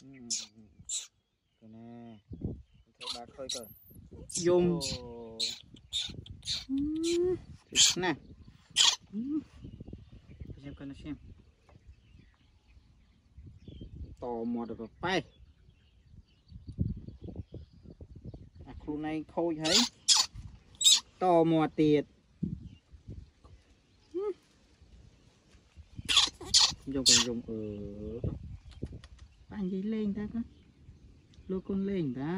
កណែធ្វើបាខុយក៏យំអូណាខ្ញុំកណ្ណាខ្ញុំតមកដល់ប៉ែអាខ្លួនឯងខូចហើយតមកទៀតយកកយំអឺ បាញ់និយាយលេងតាកលោកកូនលេងតា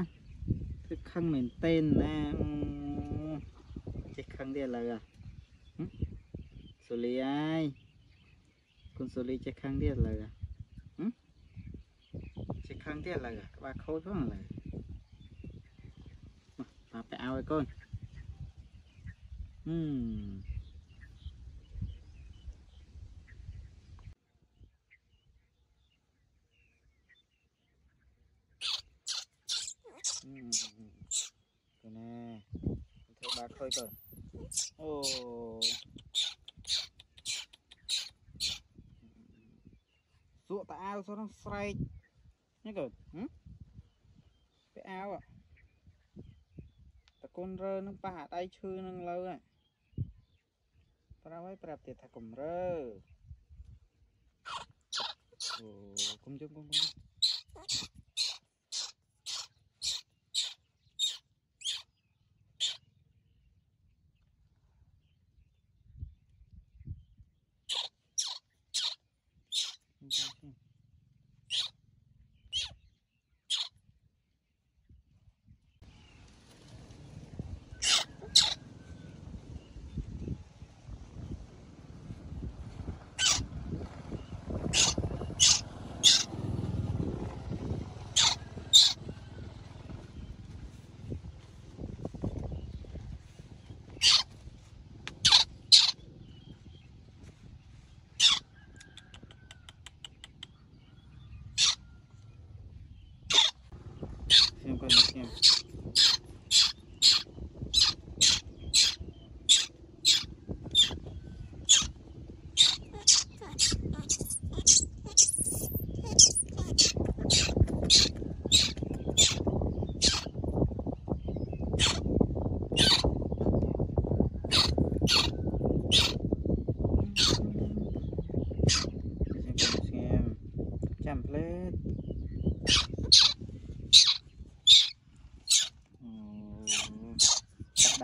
ធ្វើខឹងមែនតេនណាអឺចេះខឹងទៀតឥឡូវអាហឹមសូលីអើយគុណសូលីចេះខឹងទៀតឥឡូវអាហឹមចេះខឹងទៀតឥឡូវអាក្បាលខូចផងឥឡូវមកបាទៅឲ្យឲ្យកូនហឹម thấy bác khơi rồi. Ồ. Sụa tại ao sao nó xoay. Nhớ cơ. Hử? Cái ao ạ. Ta con rơ nó bà tay chư nâng lâu à. Bà mấy bà tiệt thà cùng rơ. Ồ, cung chung cung cung. cung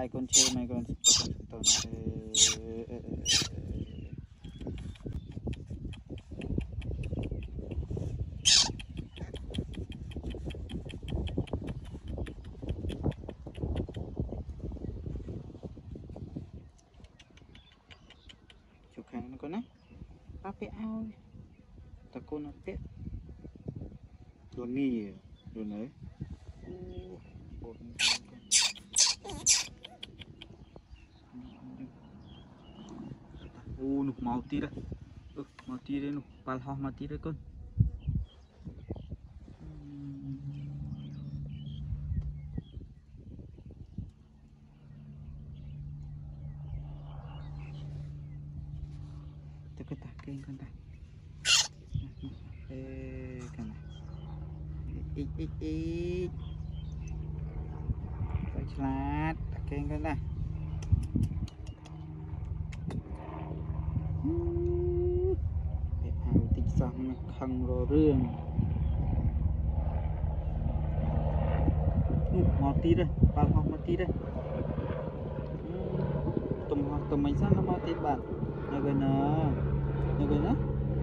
Đặt đây con chê này con con con con chụp hàng nó con á ba pe ao ta con nó pe đồ nì đồ đấy Ô, bột con. Ô, nục màu tí đây. Ừ, màu tí đây nục, pal ho màu tí đây con. Tôi cái tạc kênh con ta. Ê, cái này. Ít, ít, ít. Tôi chát, tạc kênh con ta. ពាក្យហៅតិចសោះនេះខឹងររឿងនោះមកទីទេបាល់ហោះមកទីទេទំហោះទំមិនសិនមកទីបាទនៅកណានៅកណា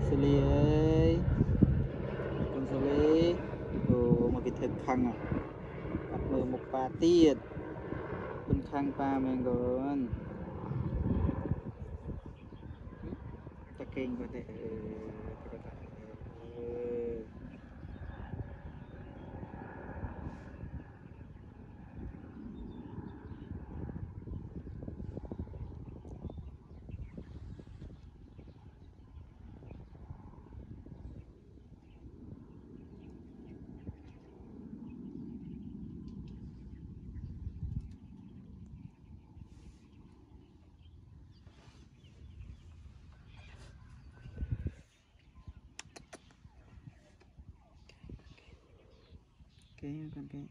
សលីអើយកូនសលីអូមកគេធ្វើខឹងអត់មើលមុខប៉ាទៀតគុនខឹងប៉ាមែនកូន ッキングで、えー、えー Game campaign.